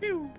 Pew.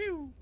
Pew.